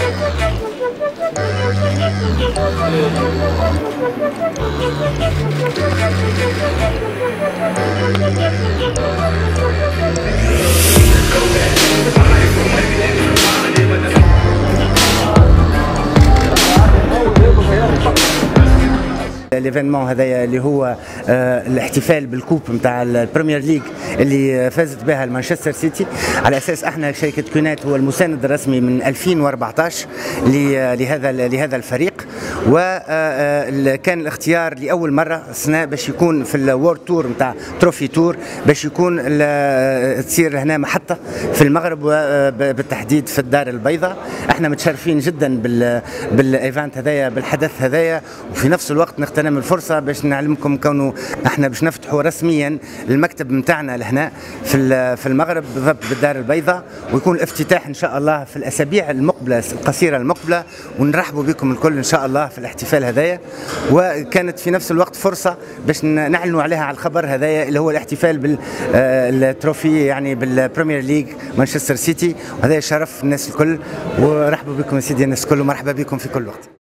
Thank you. l'événement هذايا اللي هو آه، الاحتفال بال coupe نتاع ال Premier League اللي فازت بها مانشستر سيتي. على أساس أحنا شركة QNET هو المساند الرسمي من 2014 لهذا لهذا الفريق. وكان الاختيار لأول مرة السنة باش يكون في ال World Tour نتاع Trophy Tour باش يكون تصير هنا محطة في المغرب وبالتحديد في الدار البيضاء. إحنا متشرفين جدا بال بال event هذايا بالحدث هذايا. وفي نفس الوقت نغتنم الفرصة باش نعلمكم كونه إحنا باش نفتحوا رسميا المكتب نتاعنا لهنا في في المغرب بالضبط بالدار البيضاء. ويكون الافتتاح إن شاء الله في الأسابيع المقبلة القصيرة المقبلة. ونرحبوا بكم الكل إن شاء الله في الاحتفال هذايا وكانت في نفس الوقت فرصة باش نعلنوا عليها على الخبر هذايا اللي هو الاحتفال بال trophy يعني بال Premier League مانشستر سيتي. وهذا شرف الناس الكل ورحبوا بكم سيدي الناس الكل ومرحبا بكم في كل وقت.